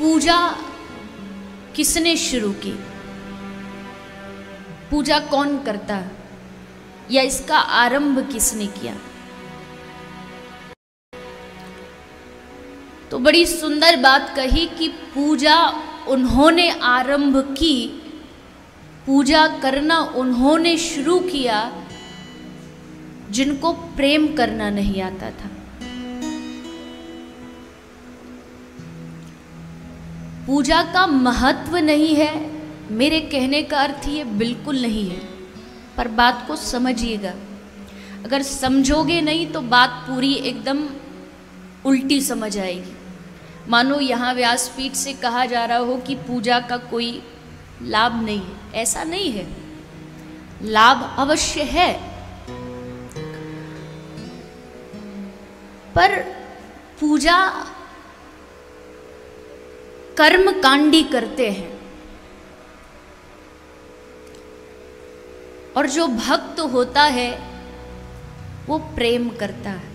पूजा किसने शुरू की? पूजा कौन करता? या इसका आरंभ किसने किया? तो बड़ी सुंदर बात कही कि पूजा उन्होंने आरंभ की, पूजा करना उन्होंने शुरू किया, जिनको प्रेम करना नहीं आता था। पूजा का महत्व नहीं है। मेरे कहने का अर्थ ये बिल्कुल नहीं है। पर बात को समझिएगा। अगर समझोगे नहीं तो बात पूरी एकदम उल्टी समझ आएगी। मानो यहाँ व्यासपीठ से कहा जा रहा हो कि पूजा का कोई लाभ नहीं है। ऐसा नहीं है। लाभ अवश्य है। पर पूजा कर्म कांडी करते हैं। और जो भक्त होता है, वो प्रेम करता है।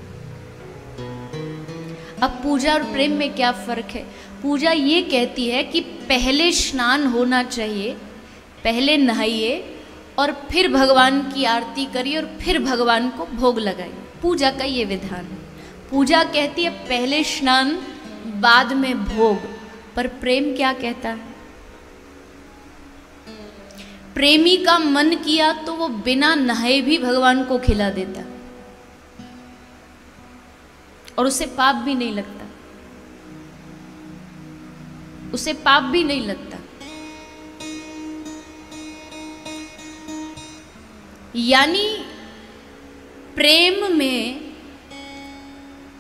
अब पूजा और प्रेम में क्या फ़र्क है? पूजा ये कहती है कि पहले स्नान होना चाहिए, पहले नहाइए और फिर भगवान की आरती करिए और फिर भगवान को भोग लगाइए। पूजा का ये विधान है। पूजा कहती है, पहले स्नान, बाद में भोग। पर प्रेम क्या कहता है? प्रेमी का मन किया तो वो बिना नहाए भी भगवान को खिला देता। और उसे पाप भी नहीं लगता। उसे पाप भी नहीं लगता। यानी प्रेम में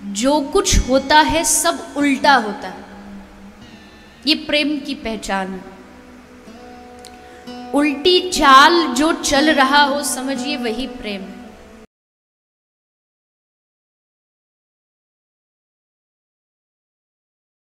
जो कुछ होता है सब उल्टा होता है। ये प्रेम की पहचान। उल्टी चाल जो चल रहा हो समझिए वही प्रेम। है